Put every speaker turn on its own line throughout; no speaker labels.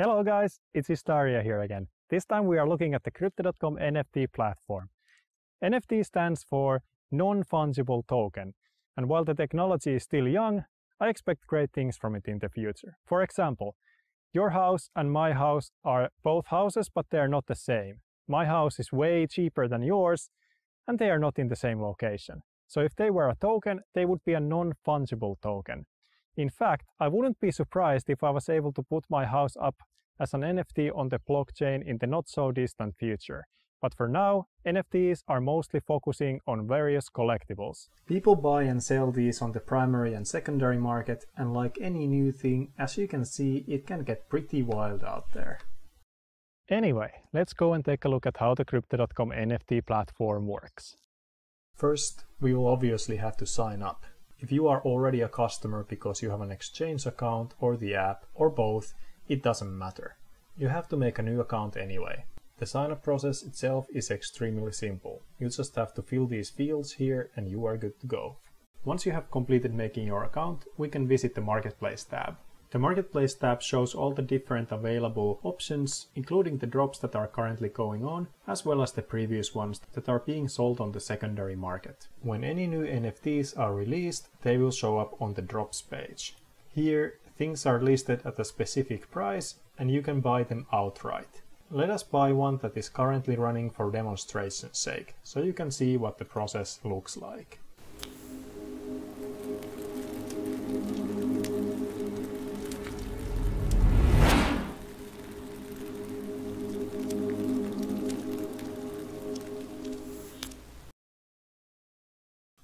Hello guys, it's Istaria here again. This time we are looking at the Crypto.com NFT platform. NFT stands for non-fungible token, and while the technology is still young, I expect great things from it in the future. For example, your house and my house are both houses, but they are not the same. My house is way cheaper than yours, and they are not in the same location. So if they were a token, they would be a non-fungible token. In fact, I wouldn't be surprised if I was able to put my house up as an NFT on the blockchain in the not so distant future. But for now, NFTs are mostly focusing on various collectibles. People buy and sell these on the primary and secondary market, and like any new thing, as you can see, it can get pretty wild out there. Anyway, let's go and take a look at how the Crypto.com NFT platform works. First, we will obviously have to sign up. If you are already a customer because you have an exchange account or the app or both, it doesn't matter. You have to make a new account anyway. The sign-up process itself is extremely simple. You just have to fill these fields here and you are good to go. Once you have completed making your account, we can visit the Marketplace tab. The Marketplace tab shows all the different available options, including the drops that are currently going on, as well as the previous ones that are being sold on the secondary market. When any new NFTs are released, they will show up on the drops page. Here, things are listed at a specific price and you can buy them outright. Let us buy one that is currently running for demonstration's sake, so you can see what the process looks like.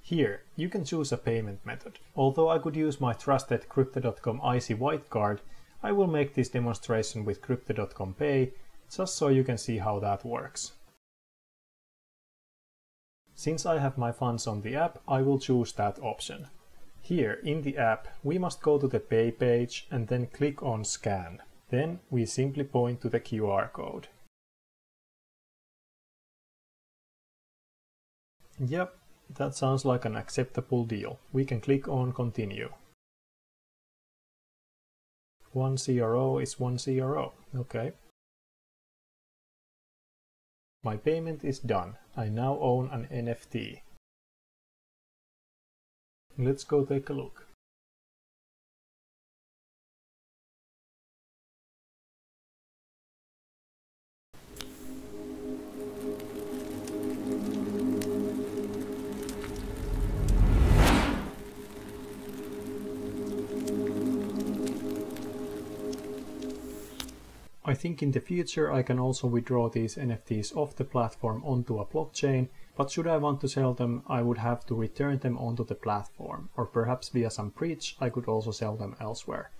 Here, you can choose a payment method. Although I could use my trusted Crypto.com Icy White card, I will make this demonstration with Crypto.com Pay, just so you can see how that works. Since I have my funds on the app, I will choose that option. Here, in the app, we must go to the Pay page and then click on Scan. Then we simply point to the QR code. Yep, that sounds like an acceptable deal. We can click on continue. One CRO is one CRO. Okay. My payment is done. I now own an NFT. Let's go take a look. I think in the future I can also withdraw these NFTs off the platform onto a blockchain, but should I want to sell them, I would have to return them onto the platform, or perhaps via some bridge I could also sell them elsewhere.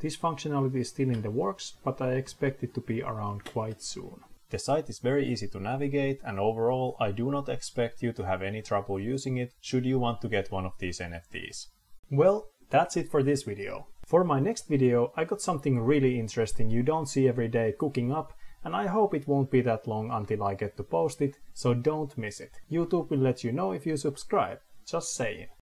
This functionality is still in the works, but I expect it to be around quite soon. The site is very easy to navigate and overall I do not expect you to have any trouble using it should you want to get one of these NFTs. Well, that's it for this video. For my next video, I got something really interesting you don't see every day cooking up, and I hope it won't be that long until I get to post it, so don't miss it. YouTube will let you know if you subscribe, just saying.